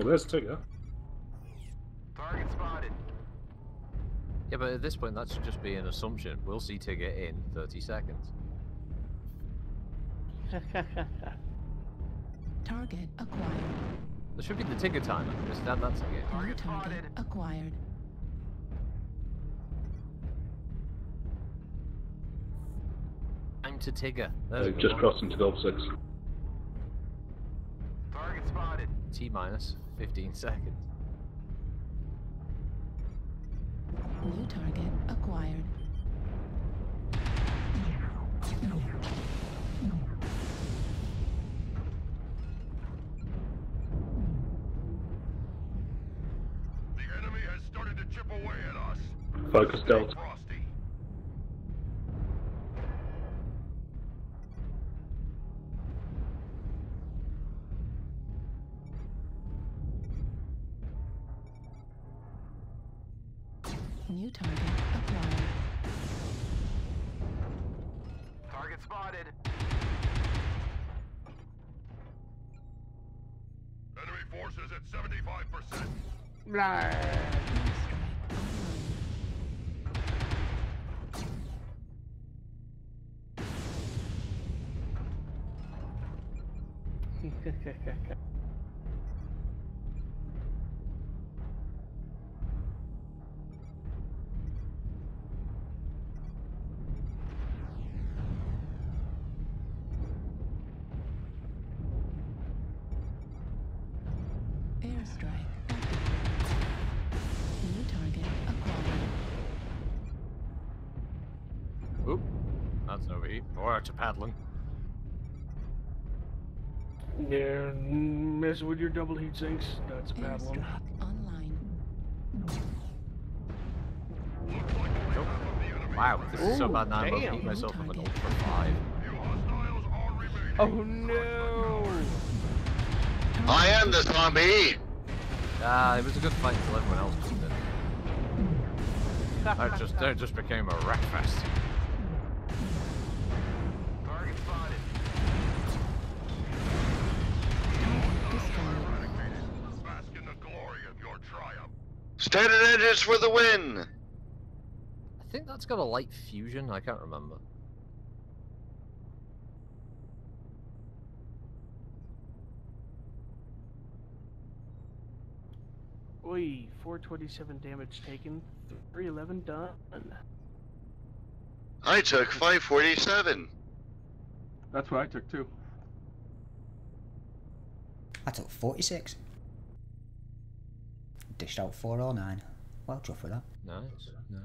Well, there's Tigger. Target spotted. Yeah, but at this point, that should just be an assumption. We'll see Tigger in 30 seconds. Target acquired. There should be the Tigger timer. Just add that Tigger. New Target target spotted. acquired. Time to Tigger. There we They've go. just crossed into Golf 6. Target spotted. T minus 15 seconds. New target acquired. The enemy has started to chip away at us. Focus Delta. New target acquired. Target spotted. Enemy forces at 75%. Airstrike Airstrike activated. New target acquired. Oop. That's no E. Or out to paddling. Yeah, messing with your double heat sinks. That's a bad one. Online. Looks like we Nope. have the enemy. Wow, this is so bad now I'm about to damn. myself with an Target. Ultra 5. Few hostiles are remaining. Oh no! I am the zombie! Ah, it was a good fight until everyone else jumped in. That just, that just became a wreck fest. Target spotted. Destroyed. Eradicated. Bask in the glory of your triumph. Standard engines for the win! I think that's got a light fusion, I can't remember. Oi, 427 damage taken, 311 done. I took 547. That's what I took too. I took 46. Dished out 409. Well, chuffed with that. Nice, Nice.